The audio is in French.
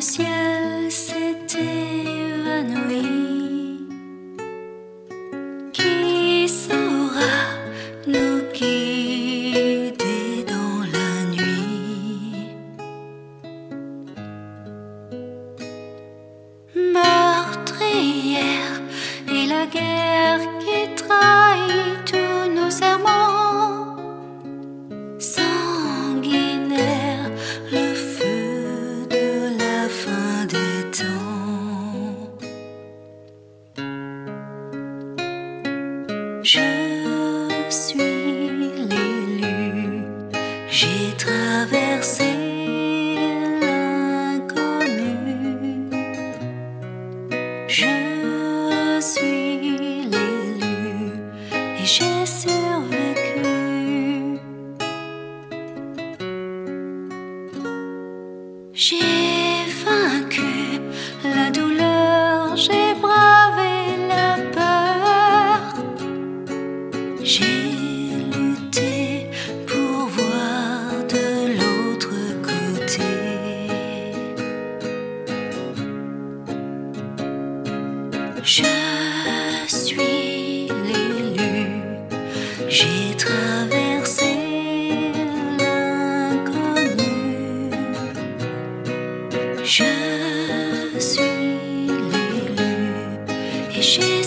ciel s'est évanoui. Qui saura nous guider dans la nuit? Je suis l'élu, j'ai traversé l'inconnu. Je suis l'élu et j'ai survécu. J'ai lutté pour voir de l'autre côté, je suis l'élu, j'ai traversé l'inconnu, je suis l'élu et j'ai